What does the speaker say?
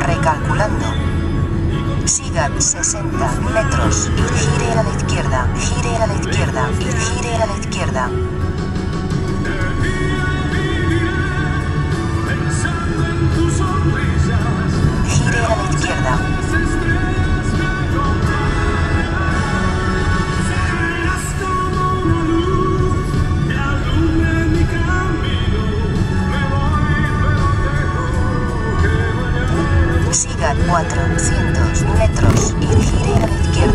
Recalculando. Siga 60 metros y gire a la izquierda, gire a la izquierda y gire a la izquierda. Siga 400 metros y gire a la izquierda.